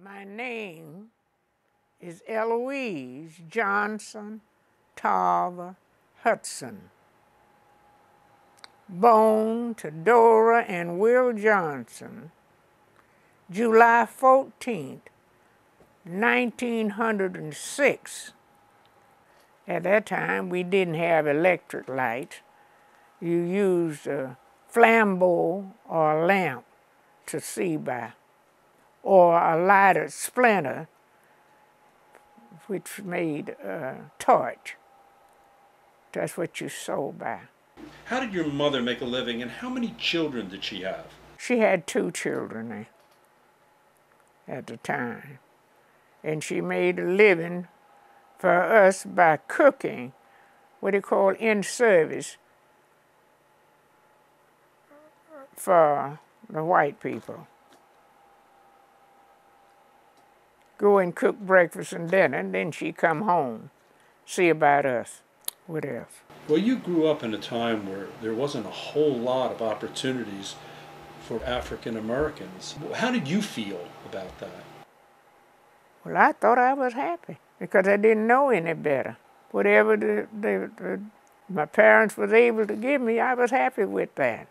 My name is Eloise Johnson Tarver Hudson. Born to Dora and Will Johnson, July 14th, 1906. At that time, we didn't have electric lights. You used a flambeau or a lamp to see by or a lighter splinter which made a torch. That's what you saw by. How did your mother make a living and how many children did she have? She had two children at the time. And she made a living for us by cooking what they call in service for the white people. Go and cook breakfast and dinner, and then she come home, see about us. What else? Well, you grew up in a time where there wasn't a whole lot of opportunities for African Americans. How did you feel about that? Well, I thought I was happy because I didn't know any better. Whatever the, the, the, my parents was able to give me, I was happy with that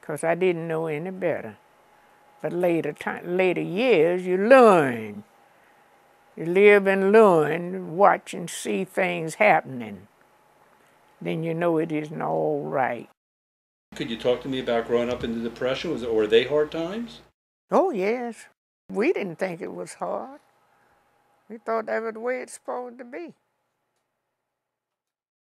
because I didn't know any better. But later, time, later years, you learn. You live and learn, watch and see things happening. Then you know it isn't all right. Could you talk to me about growing up in the Depression? Was it, were they hard times? Oh, yes. We didn't think it was hard. We thought that was the way it's supposed to be.